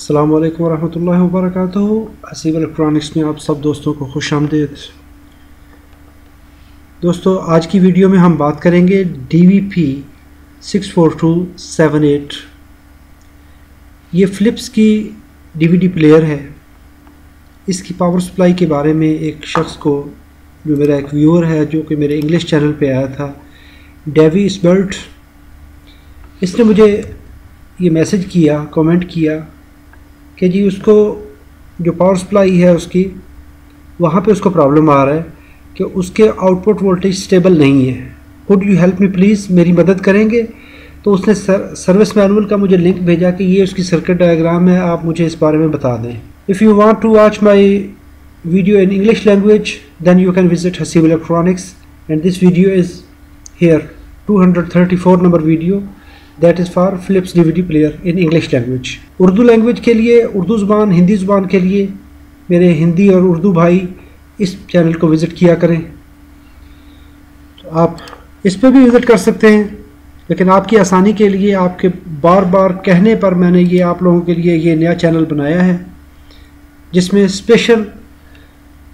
अल्लाम वरहमल work Haseeb electronics में आप सब दोस्तों को खुश आमदेद। दोस्तों, आज की वीडियो में हम बात करेंगे D V P six four two seven eight ये फ़्लिप्स की डीवीडी प्लेयर है। इसकी पावर सप्लाई के बारे में एक शख्स को, जो मेरा एक व्यूअर है, जो कि मेरे इंग्लिश चैनल पे आया था डेवी स्बर्ट इसने मुझे ये मैसेज किया कमेंट किया कि जी उसको जो पावर सप्लाई है उसकी वहाँ पे उसको प्रॉब्लम आ रहा है कि उसके आउटपुट वोल्टेज स्टेबल नहीं है। Would you help me please मेरी मदद करेंगे? तो उसने सर, सर्विस मैनुअल का मुझे लिंक भेजा कि ये उसकी सर्किट डायग्राम है आप मुझे इस बारे में बता दें। If you want to watch my video in English language then you can visit Haseeb electronics and this video is here 234 number video that is for Philips DVD player in English language Urdu language के लिए, उर्दू ज़ुबान, हिंदी ज़ुबान के लिए मेरे हिंदी और उर्दू भाई इस चैनल को विज़िट किया करें। तो आप इस पर भी विज़िट कर सकते हैं, लेकिन आपकी आसानी के लिए, आपके बार बार कहने पर मैंने ये आप लोगों के लिए ये नया चैनल बनाया है, जिसमें स्पेशल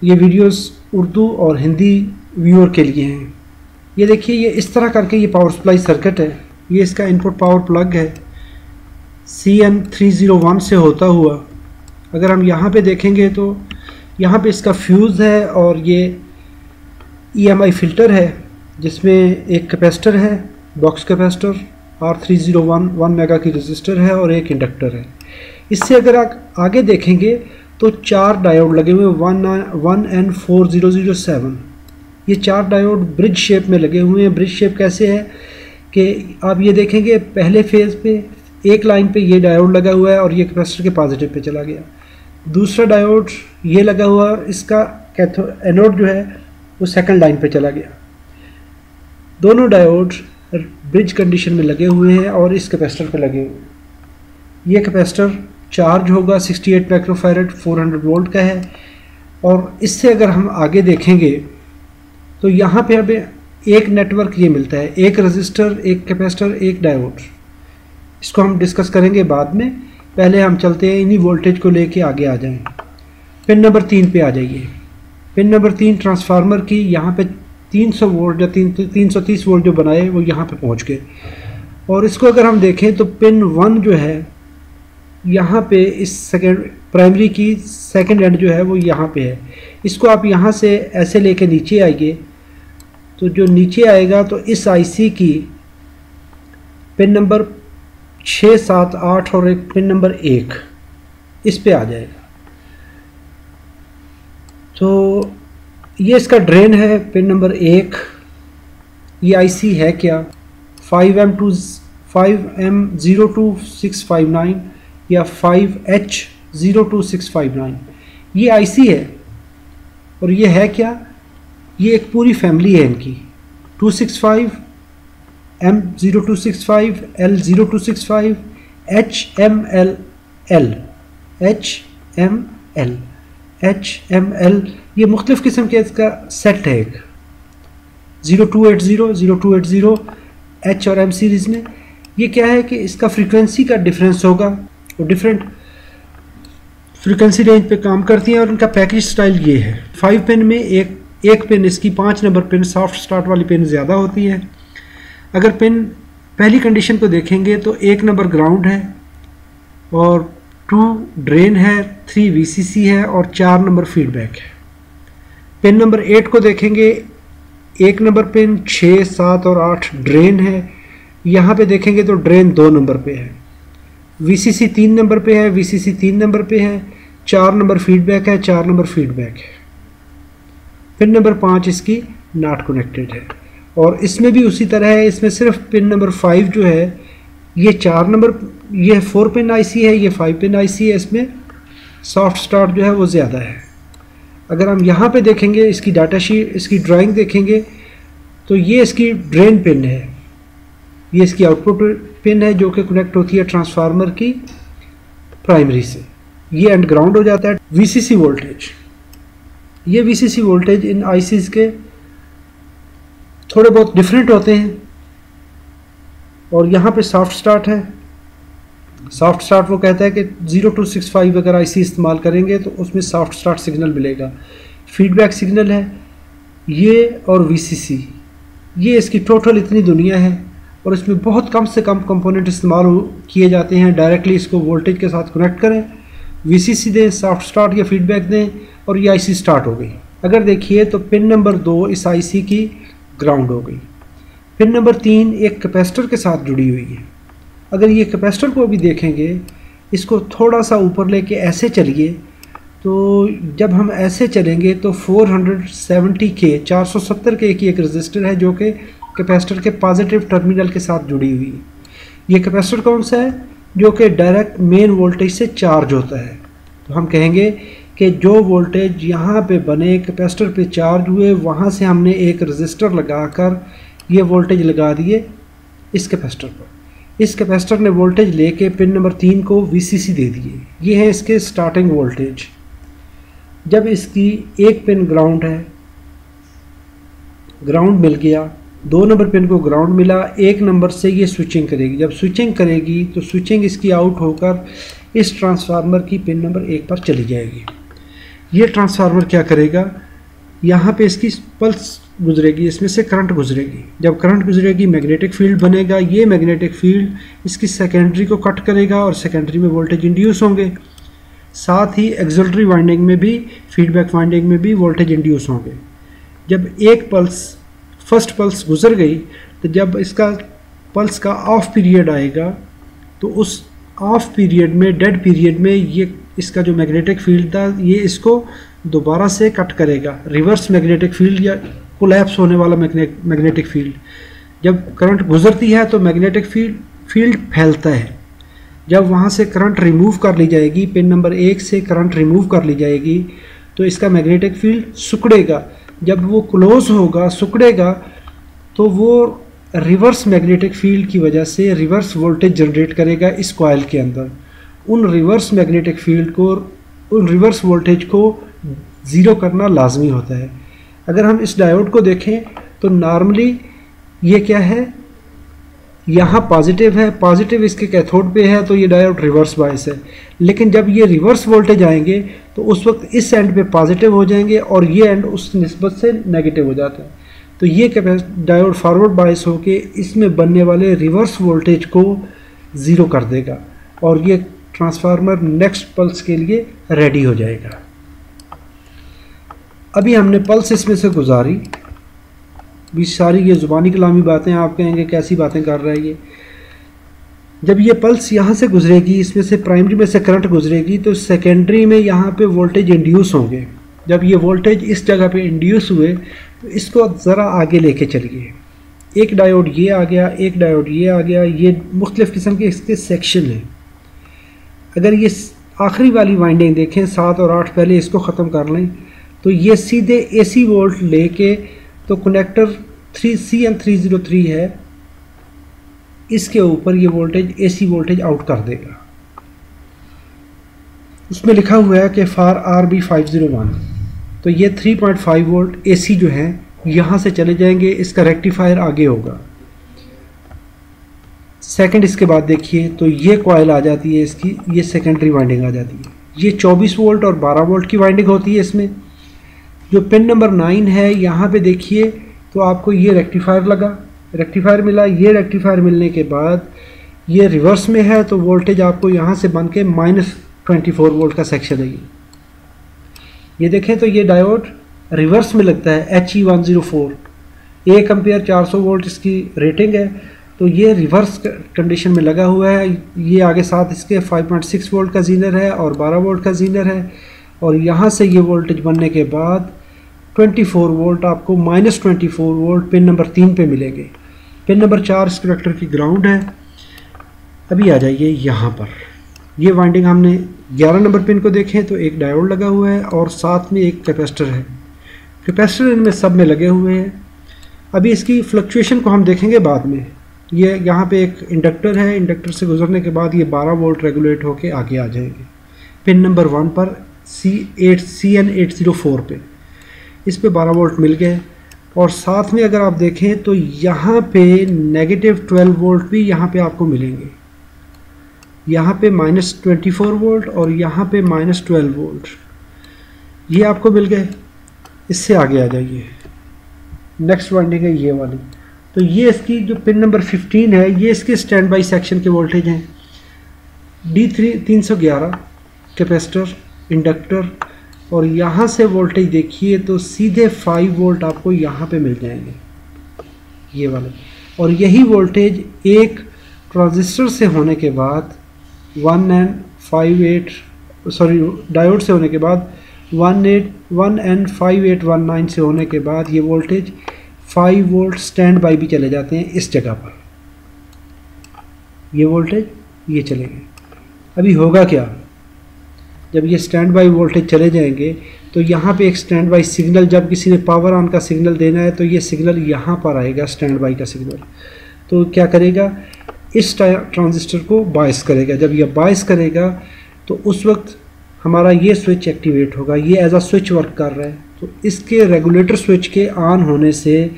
ये वीडियोस उर्दू और हिंदी व्यूअर के लिए हैं। ये देखिए, ये इस तरह करके ये पावर सप्लाई सर्किट है। ये इसका इनपुट पावर प्लग है। C N three zero one से होता हुआ। अगर हम यहाँ पे देखेंगे तो यहाँ पे इसका फ्यूज़ है और ये ई एम आई फ़िल्टर है, जिसमें एक कैपेसिटर है box capacitor R three zero one one mega की रजिस्टर है और एक इंडक्टर है। इससे अगर आप आगे देखेंगे तो चार डायोड लगे हुए one one N four zero zero seven ये चार डायोड ब्रिज शेप में लगे हुए हैं। ब्रिज शेप कैसे है? कि आप ये देखेंगे पहले फ़ेज़ पे एक लाइन पे ये डायोड लगा हुआ है और ये कैपेसिटर के पॉजिटिव पे चला गया। दूसरा डायोड ये लगा हुआ और इसका कैथो एनोड जो है, वो सेकंड लाइन पे चला गया। दोनों डायोड ब्रिज कंडीशन में लगे हुए हैं और इस कैपेसिटर पे लगे हुए ये कैपेसिटर चार्ज होगा 68 एट माइक्रोफेरेट 400 वोल्ट का है। और इससे अगर हम आगे देखेंगे तो यहाँ पे हमें एक नेटवर्क ये मिलता है, एक रजिस्टर एक कैपेसिटर एक डायोड इसको हम डिस्कस करेंगे बाद में। पहले हम चलते हैं, इन्हीं वोल्टेज को लेके आगे आ जाएँ। पिन नंबर तीन पे आ जाइए। पिन नंबर तीन ट्रांसफार्मर की यहाँ पे 300 वोल्ट या तीन तीन सौ तीस वोल्ट जो बनाए, वो यहाँ पे पहुँच गए। और इसको अगर हम देखें तो पिन वन जो है, यहाँ पे इस सेकेंड प्राइमरी की सेकेंड एंड जो है, वो यहाँ पे है। इसको आप यहाँ से ऐसे लेके नीचे आइए। तो जो नीचे आएगा तो इस आईसी की पिन नंबर छः सात, आठ और एक पिन नंबर एक इस पे आ जाएगा। तो ये इसका ड्रेन है, पिन नंबर एक। ये आईसी है क्या? Five M two, five M zero two six five nine या five H zero two six five nine. ये आईसी है और ये है क्या? ये एक पूरी फैमिली है इनकी। 265 M zero two six five L zero two six five H M L L H M L H M L ये मुख्तलिफ़ किस्म के इसका सेट है एक। Zero two eight zero zero two eight zero H और एम सीरीज़ में। ये क्या है कि इसका फ्रीक्वेंसी का डिफरेंस होगा। और डिफरेंट फ्रीक्वेंसी रेंज पे काम करती हैं और इनका पैकेज स्टाइल ये है। फाइव पेन में एक एक पिन इसकी पाँच नंबर पिन सॉफ्ट स्टार्ट वाली पिन ज़्यादा होती है। अगर पिन पहली कंडीशन को देखेंगे तो एक नंबर ग्राउंड है और टू ड्रेन है थ्री वीसीसी है और चार नंबर फीडबैक है। पिन नंबर एट को देखेंगे, एक नंबर पिन छः सात और आठ ड्रेन है। यहाँ पे देखेंगे तो ड्रेन दो नंबर पे है। वीसीसी तीन नंबर पे है वीसीसी तीन नंबर पे है, चार नंबर फीडबैक है, चार नंबर फीडबैक है। पिन नंबर पाँच इसकी नॉट कनेक्टेड है। और इसमें भी उसी तरह है, इसमें सिर्फ़ पिन नंबर फाइव जो है, ये चार नंबर ये फोर पिन आईसी है, ये फाइव पिन आईसी है, इसमें सॉफ्ट स्टार्ट जो है वो ज़्यादा है। अगर हम यहाँ पे देखेंगे, इसकी डाटा शीट इसकी ड्राइंग देखेंगे तो ये इसकी ड्रेन पिन है। ये इसकी आउटपुट पिन है जो कि कनेक्ट होती है ट्रांसफार्मर की प्राइमरी से। ये एंड ग्राउंड हो जाता है वीसीसी वोल्टेज ये वीसीसी वोल्टेज इन आईसीज के थोड़े बहुत डिफरेंट होते हैं। और यहाँ पे सॉफ्ट स्टार्ट है। सॉफ्ट स्टार्ट वो कहता है कि ज़ीरो टू सिक्स फाइव अगर आईसी इस्तेमाल करेंगे तो उसमें सॉफ्ट स्टार्ट सिग्नल मिलेगा। फीडबैक सिग्नल है। ये और वीसीसी ये इसकी टोटल इतनी दुनिया है और इसमें बहुत कम से कम कंपोनेंट इस्तेमाल किए जाते हैं। डायरेक्टली इसको वोल्टेज के साथ कनेक्ट करें। वीसीसी दें सॉफ्ट स्टार्ट या फीडबैक दें। और ये आईसी स्टार्ट हो गई। अगर देखिए तो पिन नंबर दो इस आईसी की ग्राउंड हो गई। पिन नंबर तीन एक कैपेसिटर के साथ जुड़ी हुई है। अगर ये कैपेसिटर को भी देखेंगे, इसको थोड़ा सा ऊपर लेके ऐसे चलिए तो जब हम ऐसे चलेंगे तो 470 के 470 के की एक रजिस्टर है जो कि कैपेसिटर के पॉजिटिव टर्मिनल के साथ जुड़ी हुई है। ये कैपेसिटर कौन सा है? जो कि डायरेक्ट मेन वोल्टेज से चार्ज होता है। तो हम कहेंगे कि जो वोल्टेज यहाँ पे बने, कैपेसिटर पे चार्ज हुए, वहाँ से हमने एक रजिस्टर लगाकर ये वोल्टेज लगा दिए इस कैपेसिटर पर। इस कैपेसिटर ने वोल्टेज लेके पिन नंबर तीन को वीसीसी दे दिए। ये है इसके स्टार्टिंग वोल्टेज जब इसकी एक पिन ग्राउंड है ग्राउंड मिल गया, दो नंबर पिन को ग्राउंड मिला, एक नंबर से ये स्विचिंग करेगी। जब स्विचिंग करेगी तो स्विचिंग इसकी आउट होकर इस ट्रांसफार्मर की पिन नंबर एक पर चली जाएगी। ये ट्रांसफार्मर क्या करेगा? यहाँ पे इसकी पल्स गुजरेगी, इसमें से करंट गुजरेगी। जब करंट गुजरेगी मैग्नेटिक फ़ील्ड बनेगा। ये मैग्नेटिक फ़ील्ड इसकी सेकेंडरी को कट करेगा और सेकेंडरी में वोल्टेज इंड्यूस होंगे। साथ ही एक्सल्ट्री वाइंडिंग में भी फीडबैक वाइंडिंग में भी वोल्टेज इंड्यूस होंगे। जब एक पल्स फ़र्स्ट पल्स गुजर गई तो जब इसका पल्स का ऑफ़ पीरियड आएगा तो उस ऑफ़ पीरियड में डेड पीरियड में ये इसका जो मैग्नेटिक फ़ील्ड था, ये इसको दोबारा से कट करेगा। रिवर्स मैग्नेटिक फ़ील्ड या कोलैप्स होने वाला मैग्नेटिक फ़ील्ड जब करंट गुजरती है तो मैग्नेटिक फ़ील्ड फ़ील्ड फैलता है। जब वहाँ से करंट रिमूव कर ली जाएगी पिन नंबर एक से करंट रिमूव कर ली जाएगी तो इसका मैग्नेटिक फ़ील्ड सुकड़ेगा। जब वो क्लोज होगा, सुकड़ेगा तो वो रिवर्स मैग्नेटिक फ़ील्ड की वजह से रिवर्स वोल्टेज जनरेट करेगा इस कॉयल के अंदर। उन रिवर्स मैग्नेटिक फ़ील्ड को उन रिवर्स वोल्टेज को ज़ीरो करना लाजमी होता है। अगर हम इस डायोड को देखें तो नॉर्मली ये क्या है? यहाँ पॉजिटिव है पॉजिटिव इसके कैथोड पे है तो ये डायोड रिवर्स बायस है। लेकिन जब ये रिवर्स वोल्टेज आएँगे तो उस वक्त इस एंड पे पॉजिटिव हो जाएँगे और ये एंड उस नस्बत से नेगेटिव हो जाता है। तो ये डायोड फॉरवर्ड बायस होके इसमें बनने वाले रिवर्स वोल्टेज को ज़ीरो कर देगा। और ये ट्रांसफार्मर नेक्स्ट पल्स के लिए रेडी हो जाएगा। अभी हमने पल्स इसमें से गुजारी। भी सारी ये ज़ुबानी कलामी बातें आप कहेंगे, कैसी बातें कर रहा है ये। जब ये पल्स यहाँ से गुजरेगी, इसमें से प्राइमरी में से करंट गुजरेगी तो सेकेंडरी में यहाँ पे वोल्टेज इंड्यूस होंगे। जब ये वोल्टेज इस जगह पे इंड्यूस हुए तो इसको ज़रा आगे लेके चलिए। एक डायोड ये आ गया, एक डायोड ये आ गया, ये मुख्तलिफ़ किस्म के इसके सेक्शन हैं। अगर ये आखिरी वाली वाइंडिंग देखें, सात और आठ पहले इसको ख़त्म कर लें तो ये सीधे एसी वोल्ट लेके तो connector three C L three zero three है, इसके ऊपर ये वोल्टेज एसी वोल्टेज आउट कर देगा। उसमें लिखा हुआ है कि for R B five zero one तो ये three point five volt A C जो है, यहाँ से चले जाएँगे, इसका रेक्टिफायर आगे होगा। सेकंड इसके बाद देखिए तो ये कॉयल आ जाती है इसकी, ये सेकेंडरी वाइंडिंग आ जाती है। ये 24 वोल्ट और 12 वोल्ट की वाइंडिंग होती है इसमें। जो पिन नंबर नाइन है, यहाँ पे देखिए तो आपको ये रेक्टिफायर लगा। रेक्टिफायर मिला, ये रेक्टिफायर मिलने के बाद ये रिवर्स में है तो वोल्टेज आपको यहाँ से बन के माइनस ट्वेंटी फोर वोल्ट का सेक्शन है ये। ये देखें तो ये डायोड रिवर्स में लगता है H E one zero four एक अम्पेयर चार सौ वोल्ट इसकी रेटिंग है। तो ये रिवर्स कंडीशन में लगा हुआ है। ये आगे साथ इसके 5.6 वोल्ट का जीनर है और 12 वोल्ट का जीनर है। और यहाँ से ये वोल्टेज बनने के बाद 24 वोल्ट आपको minus twenty volt pin number तीन पे मिलेंगे। पिन नंबर चार इस कनेक्टर की ग्राउंड है। अभी आ जाइए यहाँ पर। ये वाइंडिंग हमने 11 नंबर पिन को देखें तो एक डायोड लगा हुआ है और साथ में एक कैपेसिटर है। कैपेसिटर इनमें सब में लगे हुए हैं। अभी इसकी फ्लक्चुएशन को हम देखेंगे बाद में। ये यहाँ पे एक इंडक्टर है। इंडक्टर से गुजरने के बाद ये 12 वोल्ट रेगुलेट होके आगे आ जाएँगे। पिन नंबर वन पर C eight C N eight zero four पे। इस पे 12 वोल्ट मिल गए। और साथ में अगर आप देखें तो यहाँ पे नेगेटिव 12 वोल्ट भी यहाँ पे आपको मिलेंगे। यहाँ पे माइनस ट्वेंटी फोर वोल्ट और यहाँ पे माइनस ट्वेल्व वोल्ट। ये आपको मिल गए। इससे आगे आ जाइए। नेक्स्ट वाइंडिंग है ये वाली। तो ये इसकी जो पिन नंबर 15 है, ये इसके स्टैंड बाई सेक्शन के वोल्टेज हैं। डी थ्री तीन सौ ग्यारह कैपेसिटर इंडक्टर और यहाँ से वोल्टेज देखिए तो सीधे 5 वोल्ट आपको यहाँ पे मिल जाएँगे। ये वाले। और यही वोल्टेज एक ट्रांजिस्टर से होने के बाद one N five eight sorry diode से होने के बाद one eight one N five eight one nine से होने के बाद ये voltage five volt stand by भी चले जाते हैं इस जगह पर। ये वोल्टेज, ये चलेंगे। अभी होगा क्या? जब ये स्टैंड बाई वोल्टेज चले जाएँगे तो यहाँ पे एक स्टैंड बाई सिग्नल, जब किसी ने पावर ऑन का सिग्नल देना है तो ये सिग्नल यहाँ पर आएगा, स्टैंड बाई का सिग्नल। तो क्या करेगा? इस ट्रांजिस्टर को बायस करेगा। जब ये बायस करेगा तो उस वक्त हमारा ये स्विच एक्टिवेट होगा। ये एज अ स्विच वर्क कर रहा है। तो इसके रेगुलेटर स्विच के ऑन होने से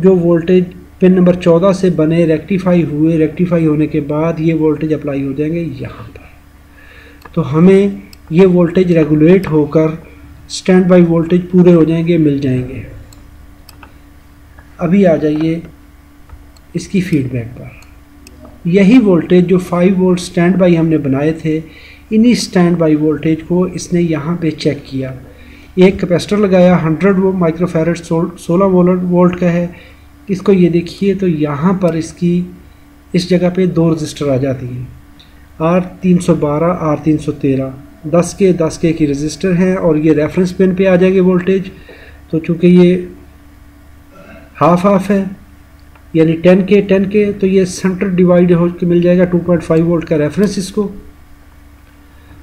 जो वोल्टेज पिन नंबर 14 से बने रेक्टिफाई हुए रेक्टिफाई होने के बाद ये वोल्टेज अप्लाई हो जाएँगे यहाँ पर। तो हमें ये वोल्टेज रेगुलेट होकर स्टैंड बाई वोल्टेज पूरे हो जाएँगे, मिल जाएँगे। अभी आ जाइए इसकी फीडबैक पर। यही वोल्टेज जो 5 वोल्ट स्टैंड बाई हमने बनाए थे, इन्हीं स्टैंड बाई वोल्टेज को इसने यहाँ पे चेक किया। एक कैपेसिटर लगाया 100 वो माइक्रोफेरेट सोलह वोल्ट वोल्ट का है। इसको ये देखिए तो यहाँ पर इसकी, इस जगह पे दो रजिस्टर आ जाती हैं। आर तीन सौ बारह, आर तीन सौ तेरह। दस के दस के की रजिस्टर हैं और ये रेफरेंस पिन पे आ जाएगी वोल्टेज तो चूँकि ये हाफ़ हाफ़ है, यानी टेन के टेन के तो ये सेंटर डिवाइड हो के मिल जाएगा टू पॉइंट फाइव वोल्ट का रेफरेंस इसको।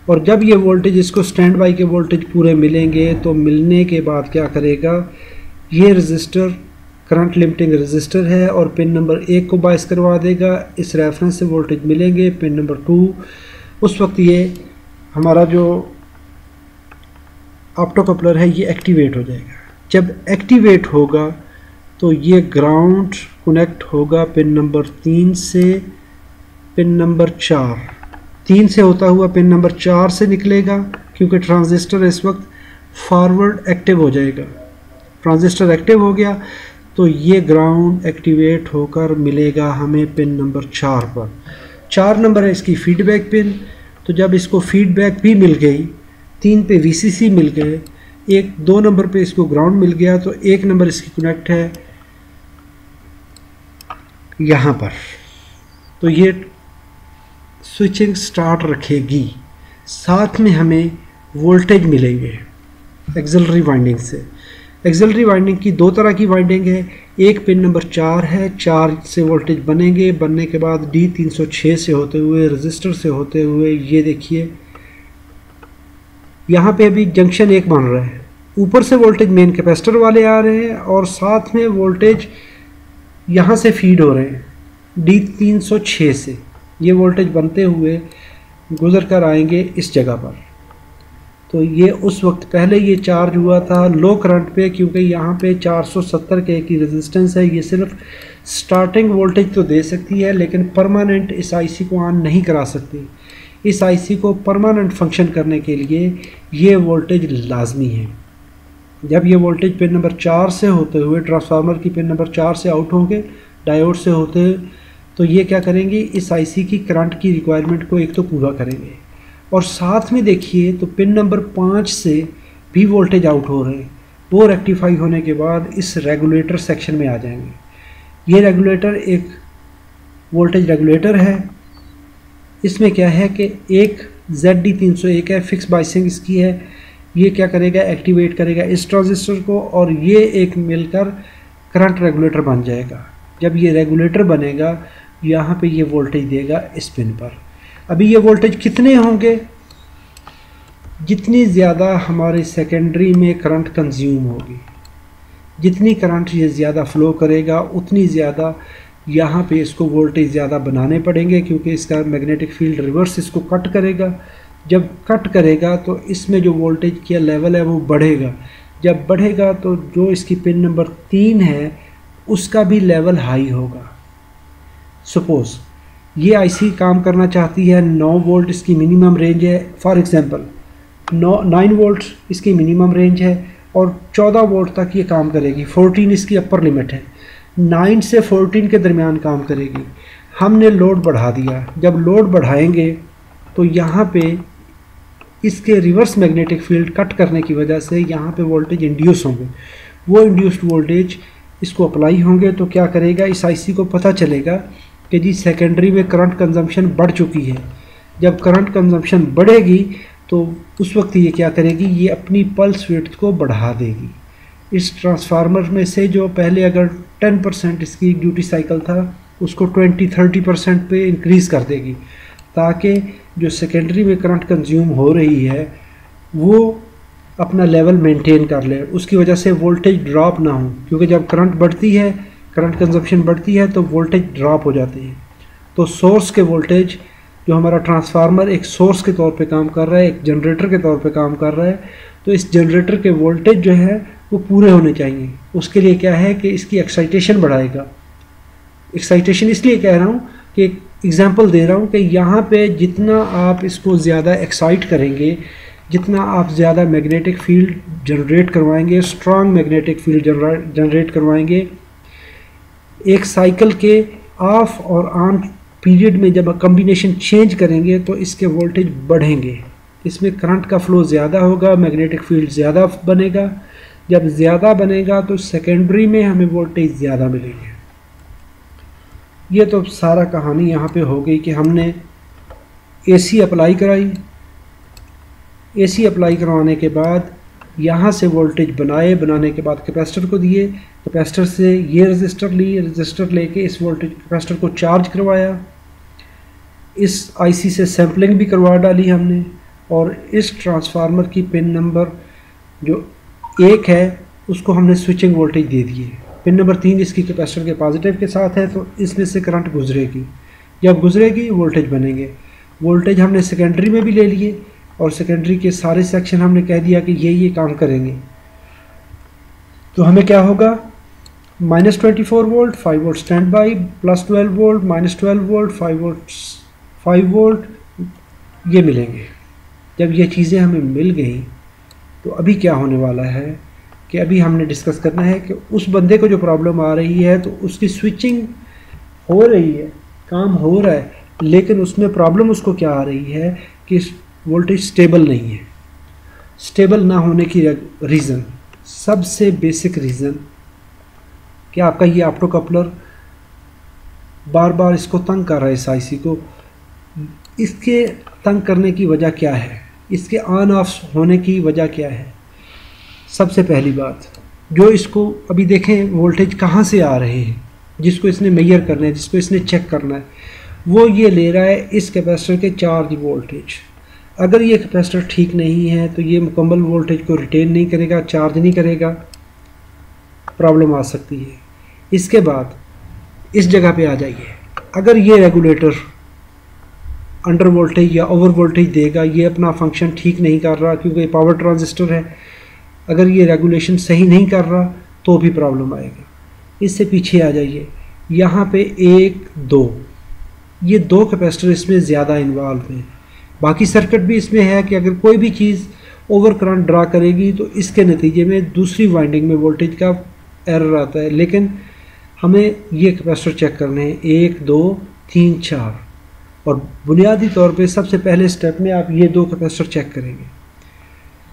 और जब ये वोल्टेज इसको स्टैंड बाई के वोल्टेज पूरे मिलेंगे तो मिलने के बाद क्या करेगा? ये रजिस्टर करंट लिमिटिंग रजिस्टर है और पिन नंबर एक को बाइस करवा देगा। इस रेफरेंस से वोल्टेज मिलेंगे पिन नंबर टू उस वक्त ये हमारा जो ऑप्टो कपलर है, ये एक्टिवेट हो जाएगा। जब एक्टिवेट होगा तो ये ग्राउंड कनेक्ट होगा पिन नंबर तीन से पिन नंबर चार। तीन से होता हुआ पिन नंबर चार से निकलेगा, क्योंकि ट्रांजिस्टर इस वक्त फॉरवर्ड एक्टिव हो जाएगा। ट्रांजिस्टर एक्टिव हो गया तो ये ग्राउंड एक्टिवेट होकर मिलेगा हमें पिन नंबर चार पर। चार नंबर है इसकी फीडबैक पिन। तो जब इसको फीडबैक भी मिल गई, तीन पे वीसीसी मिल गए, एक, दो नंबर पे इसको ग्राउंड मिल गया तो एक नंबर इसकी कनेक्ट है यहाँ पर। तो ये स्विचिंग स्टार्ट रखेगी। साथ में हमें वोल्टेज मिलेंगे एक्जलरी वाइंडिंग से। एक्जलरी वाइंडिंग की दो तरह की वाइंडिंग है। एक पिन नंबर चार है। चार से वोल्टेज बनेंगे। बनने के बाद डी 306 से होते हुए रजिस्टर से होते हुए, ये देखिए। यहाँ पे अभी जंक्शन एक बन रहा है। ऊपर से वोल्टेज मेन कैपेसिटर वाले आ रहे हैं और साथ में वोल्टेज यहाँ से फ़ीड हो रहे हैं। डी तीन सौ छः से। ये वोल्टेज बनते हुए गुजर कर आएँगे इस जगह पर। तो ये उस वक्त पहले ये चार्ज हुआ था लो करंट पे, क्योंकि यहाँ पे 470 के की रेजिस्टेंस है। ये सिर्फ़ स्टार्टिंग वोल्टेज तो दे सकती है, लेकिन परमानेंट इस आईसी को ऑन नहीं करा सकती। इस आईसी को परमानेंट फ़ंक्शन करने के लिए ये वोल्टेज लाजमी है। जब ये वोल्टेज पिन नंबर चार से होते हुए ट्रांसफार्मर की पिन नंबर चार से आउट होंगे डायोड से होते तो ये क्या करेंगे? इस आईसी की करंट की रिक्वायरमेंट को एक तो पूरा करेंगे। और साथ में देखिए तो पिन नंबर पाँच से भी वोल्टेज आउट हो रहे हैं। वो रेक्टिफाई होने के बाद इस रेगुलेटर सेक्शन में आ जाएँगे। ये रेगुलेटर एक वोल्टेज रेगुलेटर है। इसमें क्या है कि एक जेड डी तीन सौ एक है फिक्स बाइसिंग इसकी है। ये क्या करेगा? एक्टिवेट करेगा इस ट्रांजिस्टर को और ये एक मिलकर करंट रेगुलेटर बन जाएगा। जब ये रेगुलेटर बनेगा यहाँ पे ये वोल्टेज देगा इस पिन पर। अभी ये वोल्टेज कितने होंगे? जितनी ज़्यादा हमारे सेकेंडरी में करंट कंज्यूम होगी, जितनी करंट ये ज़्यादा फ्लो करेगा, उतनी ज़्यादा यहाँ पे इसको वोल्टेज ज़्यादा बनाने पड़ेंगे, क्योंकि इसका मैग्नेटिक फ़ील्ड रिवर्स इसको कट करेगा। जब कट करेगा तो इसमें जो वोल्टेज का लेवल है वो बढ़ेगा। जब बढ़ेगा तो जो इसकी पिन नंबर तीन है, उसका भी लेवल हाई होगा। सपोज़ ये आईसी काम करना चाहती है 9 वोल्ट इसकी मिनिमम रेंज है फॉर एग्जांपल नौ नाइन वोल्ट इसकी मिनिमम रेंज है, और 14 वोल्ट तक ये काम करेगी 14 इसकी अपर लिमिट है। 9 से 14 के दरमियान काम करेगी। हमने लोड बढ़ा दिया। जब लोड बढ़ाएँगे तो यहाँ पे इसके रिवर्स मैग्नेटिक फ़ील्ड कट करने की वजह से यहाँ पे वोल्टेज इंड्यूस होंगे। वो इंड्यूस्ड वोल्टेज इसको अप्लाई होंगे तो क्या करेगा? इस आईसी को पता चलेगा कि जी सेकेंडरी में करंट कंजम्पशन बढ़ चुकी है, जब करंट कंजम्पशन बढ़ेगी तो उस वक्त ये क्या करेगी? ये अपनी पल्स वेट को बढ़ा देगी। इस ट्रांसफार्मर में से जो पहले अगर 10 परसेंट इसकी ड्यूटी साइकिल था, उसको 20-30 परसेंट पे इंक्रीज़ कर देगी, ताकि जो सेकेंडरी में करंट कंज्यूम हो रही है, वो अपना लेवल मेंटेन कर ले। उसकी वजह से वोल्टेज ड्रॉप ना हो, क्योंकि जब करंट बढ़ती है करंट कंजप्शन बढ़ती है तो वोल्टेज ड्रॉप हो जाती है। तो सोर्स के वोल्टेज, जो हमारा ट्रांसफार्मर एक सोर्स के तौर पे काम कर रहा है, एक जनरेटर के तौर पे काम कर रहा है तो इस जनरेटर के वोल्टेज जो है, वो पूरे होने चाहिए। उसके लिए क्या है कि इसकी एक्साइटेशन बढ़ाएगा। एक्साइटेशन इसलिए कह रहा हूँ कि एग्जांपल दे रहा हूँ कि यहाँ पे जितना आप इसको ज़्यादा एक्साइट करेंगे, जितना आप ज़्यादा मैग्नेटिक फ़ील्ड जनरेट करवाएँगे स्ट्रांग मैग्नेटिक फ़ील्ड जनरेट करवाएँगे एक साइकिल के ऑफ़ और ऑन पीरियड में जब कम्बिनेशन चेंज करेंगे तो इसके वोल्टेज बढ़ेंगे। इसमें करंट का फ्लो ज़्यादा होगा मैग्नेटिक फ़ील्ड ज़्यादा बनेगा। जब ज़्यादा बनेगा तो सेकेंडरी में हमें वोल्टेज ज़्यादा मिलेंगे। ये तो सारा कहानी यहाँ पे हो गई कि हमने एसी अप्लाई कराई। एसी अप्लाई करवाने के बाद यहाँ से वोल्टेज बनाए, बनाने के बाद कैपेसिटर को दिए। कैपेसिटर से ये रजिस्टर लिए रजिस्टर लेके इस वोल्टेज कैपेसिटर को चार्ज करवाया। इस आईसी से सैम्पलिंग भी करवा डाली हमने और इस ट्रांसफार्मर की पिन नंबर जो एक है, उसको हमने स्विचिंग वोल्टेज दे दिए। पिन नंबर तीन इसकी कैपेसिटर के पॉजिटिव के साथ है तो इसमें से करंट गुजरेगी। जब गुजरेगी वोल्टेज बनेंगे। वोल्टेज हमने सेकेंडरी में भी ले लिए। और सेकेंडरी के सारे सेक्शन हमने कह दिया कि ये ये काम करेंगे। तो हमें क्या होगा? Minus twenty four volt five volt standby plus twelve volt minus twelve volt five volt five volt ये मिलेंगे। जब ये चीज़ें हमें मिल गई तो अभी क्या होने वाला है कि अभी हमने डिस्कस करना है कि उस बंदे को जो प्रॉब्लम आ रही है तो उसकी स्विचिंग हो रही है, काम हो रहा है, लेकिन उसमें प्रॉब्लम उसको क्या आ रही है कि वोल्टेज स्टेबल नहीं है। स्टेबल ना होने की रीज़न सबसे बेसिक रीज़न कि आपका ये ऑप्टो कपलर बार बार इसको तंग कर रहा है आईसी को? इसके तंग करने की वजह क्या है? इसके ऑन ऑफ़ होने की वजह क्या है? सबसे पहली बात, जो इसको अभी देखें वोल्टेज कहाँ से आ रहे हैं? जिसको इसने मैयर करना है, जिसको इसने चेक करना है, वो ये ले रहा है इस कैपेसिटर के चार्ज वोल्टेज अगर ये कैपेसिटर ठीक नहीं है तो ये मुकम्मल वोल्टेज को रिटेन नहीं करेगा चार्ज नहीं करेगा। प्रॉब्लम आ सकती है। इसके बाद, इस जगह पे आ जाइए। अगर ये रेगुलेटर अंडर वोल्टेज या ओवर वोल्टेज देगा, ये अपना फ़ंक्शन ठीक नहीं कर रहा, क्योंकि पावर ट्रांजिस्टर है। अगर ये रेगुलेशन सही नहीं कर रहा तो भी प्रॉब्लम आएगा। इससे पीछे आ जाइए। यहाँ पे एक, दो। ये दो कैपेसिटर इसमें ज़्यादा इन्वॉल्व हैं। बाकी सर्किट भी इसमें है कि अगर कोई भी चीज़ ओवर करंट ड्रा करेगी तो इसके नतीजे में दूसरी वाइंडिंग में वोल्टेज का एरर आता है। लेकिन हमें ये कैपेसिटर चेक करने हैं। एक, दो, तीन, चार। और बुनियादी तौर पे सबसे पहले स्टेप में आप ये दो कैपेसिटर चेक करेंगे।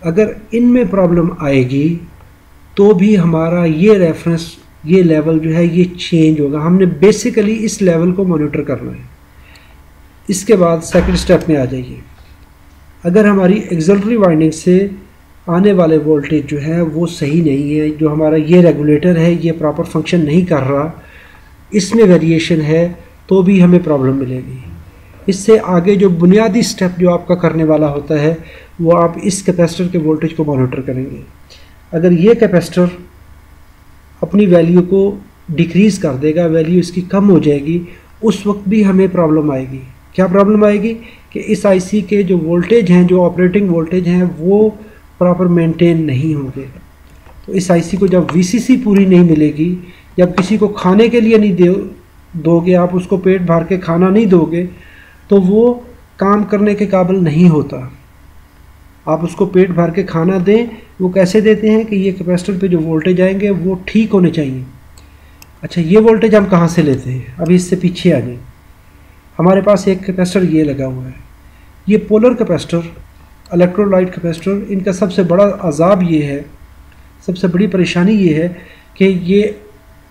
अगर इनमें प्रॉब्लम आएगी तो भी हमारा ये रेफरेंस ये लेवल जो है, ये चेंज होगा। हमने बेसिकली इस लेवल को मॉनिटर करना है। इसके बाद सेकंड स्टेप में आ जाइए। अगर हमारी एग्जलरी वाइंडिंग से आने वाले वोल्टेज जो है वो सही नहीं है, जो हमारा ये रेगुलेटर है, ये प्रॉपर फ़ंक्शन नहीं कर रहा, इसमें वेरिएशन है तो भी हमें प्रॉब्लम मिलेगी। इससे आगे जो बुनियादी स्टेप जो आपका करने वाला होता है, वो आप इस कैपेसिटर के वोल्टेज को मॉनिटर करेंगे। अगर ये कैपेसिटर अपनी वैल्यू को डिक्रीज़ कर देगा वैल्यू इसकी कम हो जाएगी, उस वक्त भी हमें प्रॉब्लम आएगी। क्या प्रॉब्लम आएगी कि इस आईसी के जो वोल्टेज हैं, जो ऑपरेटिंग वोल्टेज हैं, वो प्रॉपर मेंटेन नहीं होंगे। तो इस आईसी को जब वीसीसी पूरी नहीं मिलेगी, जब किसी को खाने के लिए नहीं दे, दोगे, आप उसको पेट भर के खाना नहीं दोगे तो वो काम करने के काबिल नहीं होता। आप उसको पेट भर के खाना दें, वो कैसे देते हैं कि ये कैपेसिटर पे जो वोल्टेज आएँगे, वो ठीक होने चाहिए। अच्छा ये वोल्टेज हम कहाँ से लेते हैं? अभी इससे पीछे आ जाए। हमारे पास एक कैपेसिटर ये लगा हुआ है। ये पोलर कैपेसिटर, इलेक्ट्रोलाइट कैपेसिटर, इनका सबसे बड़ा अजाब ये है, सबसे बड़ी परेशानी ये है कि ये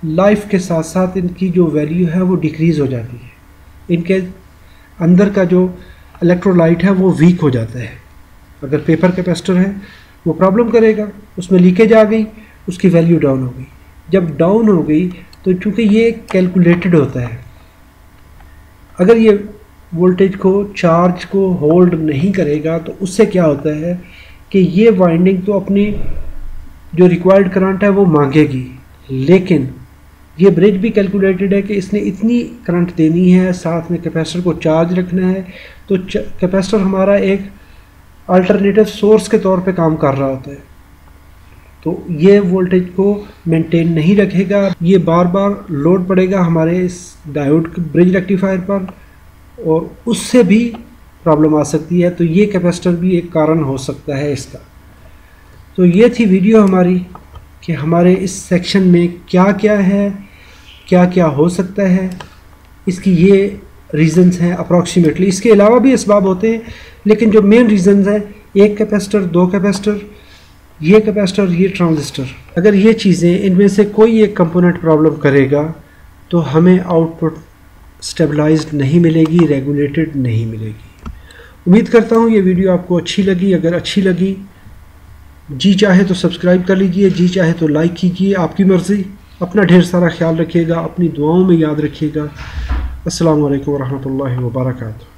लाइफ के साथ साथ इनकी जो वैल्यू है वो डिक्रीज़ हो जाती है। इनके अंदर का जो इलेक्ट्रोलाइट है वो वीक हो जाता है। अगर पेपर कैपेसिटर है, वो प्रॉब्लम करेगा, उसमें लीकेज आ गई, उसकी वैल्यू डाउन हो गई। जब डाउन हो गई तो चूँकि ये कैलकुलेटेड होता है अगर ये वोल्टेज को चार्ज को होल्ड नहीं करेगा तो उससे क्या होता है कि ये वाइंडिंग तो अपनी जो रिक्वायर्ड करंट है वो मांगेगी। लेकिन ये ब्रिज भी कैलकुलेटेड है कि इसने इतनी करंट देनी है, साथ में कैपेसिटर को चार्ज रखना है तो कैपेसिटर हमारा एक अल्टरनेटिव सोर्स के तौर पे काम कर रहा होता है। तो ये वोल्टेज को मेंटेन नहीं रखेगा। ये बार बार लोड पड़ेगा हमारे इस डायोड ब्रिज रेक्टिफायर पर और उससे भी प्रॉब्लम आ सकती है। तो ये कैपेसिटर भी एक कारण हो सकता है इसका। तो ये थी वीडियो हमारी कि हमारे इस सेक्शन में क्या क्या है क्या क्या हो सकता है। इसकी ये रीज़न्स हैं अप्रॉक्सीमेटली इसके अलावा भी इसबाब होते हैं, लेकिन जो मेन रीज़न्स हैं, एक कैपेसिटर दो कैपेसिटर ये कैपेसिटर और ये ट्रांजिस्टर, अगर ये चीज़ें इनमें से कोई एक कंपोनेंट प्रॉब्लम करेगा तो हमें आउटपुट स्टेबलाइज्ड नहीं मिलेगी, रेगुलेटेड नहीं मिलेगी। उम्मीद करता हूँ ये वीडियो आपको अच्छी लगी। अगर अच्छी लगी, जी चाहे तो सब्सक्राइब कर लीजिए, जी चाहे तो लाइक कीजिए। आपकी मर्ज़ी, अपना ढेर सारा ख्याल रखिएगा, अपनी दुआओं में याद रखिएगा। अस्सलाम वालेकुम रहमतुल्लाहि व बरकातहू